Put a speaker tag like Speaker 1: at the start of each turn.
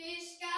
Speaker 1: que escapa